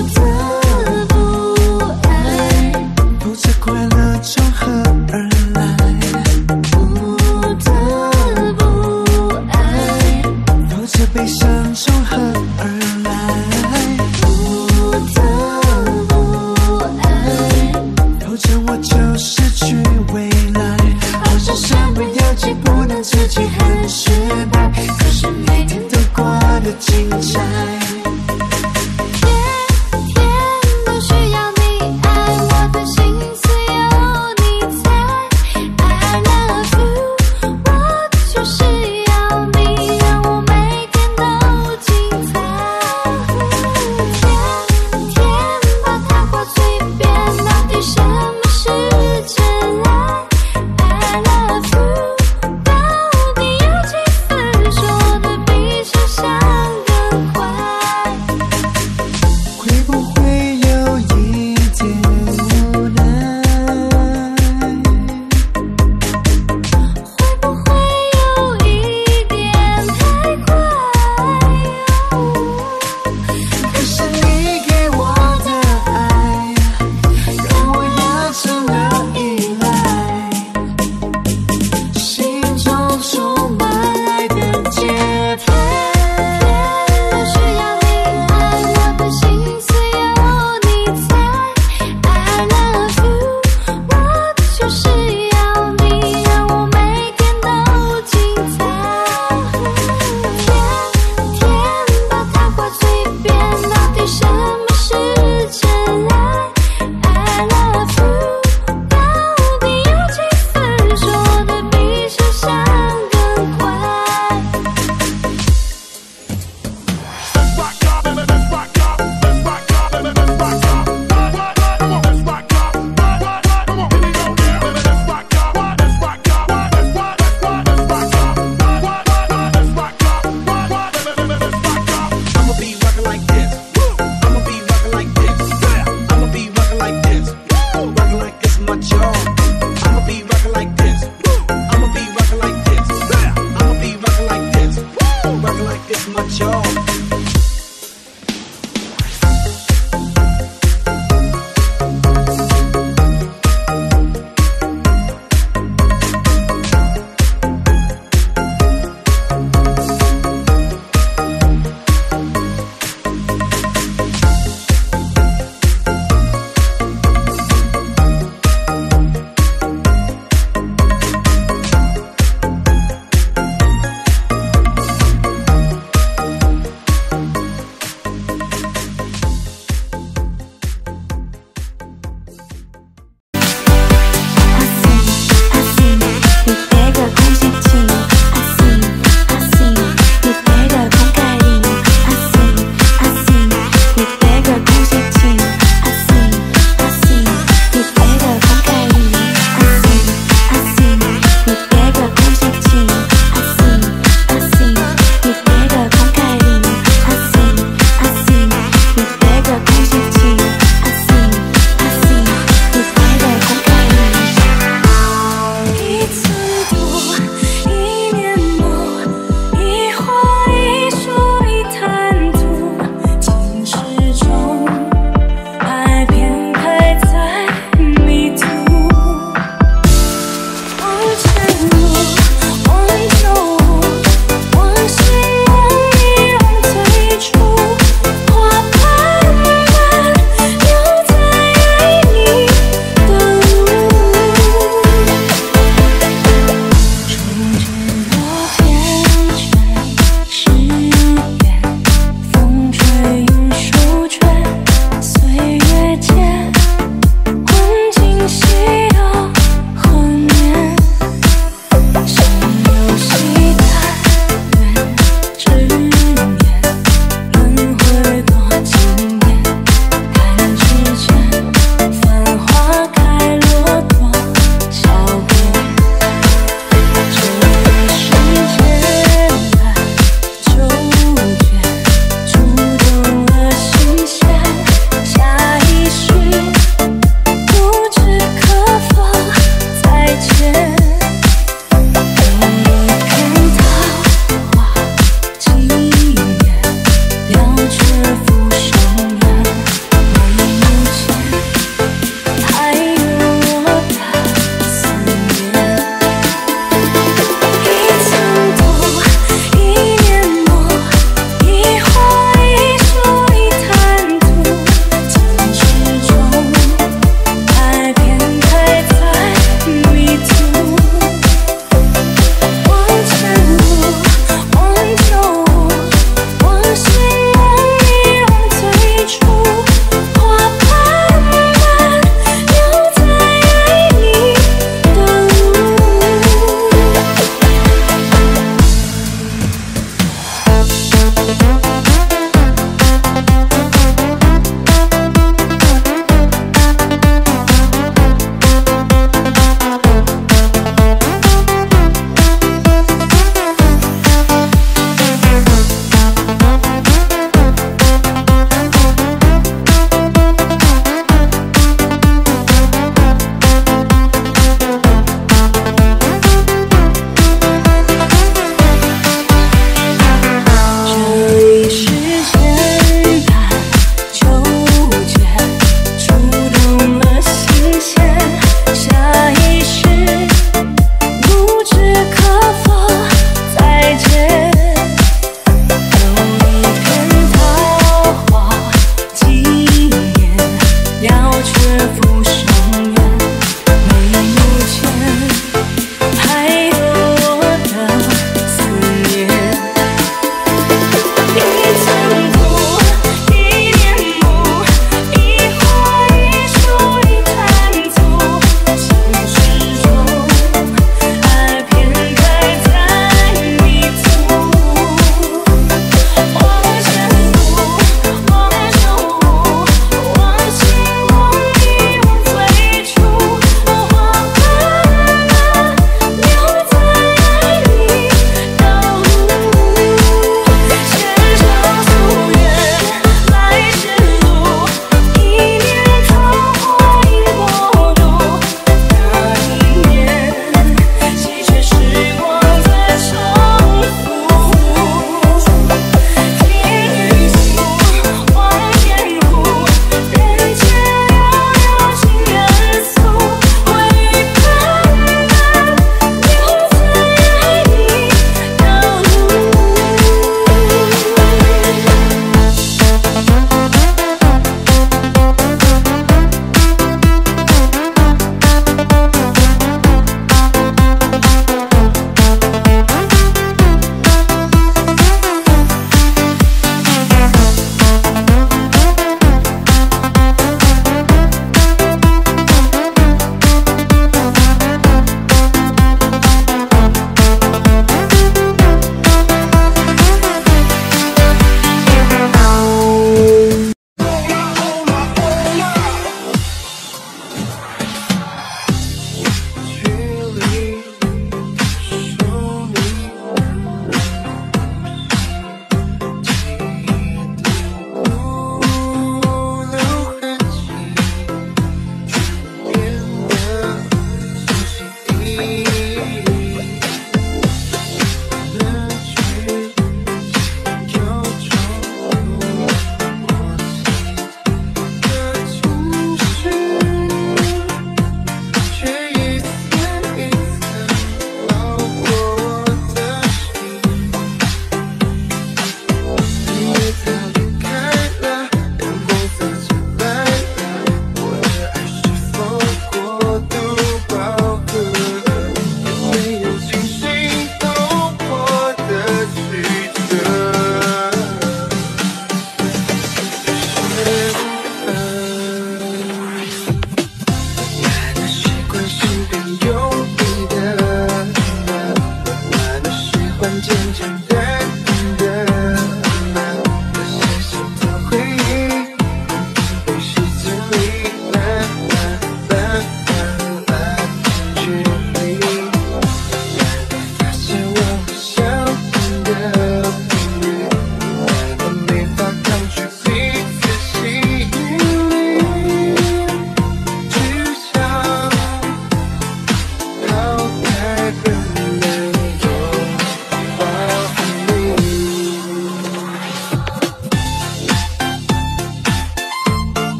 sometimes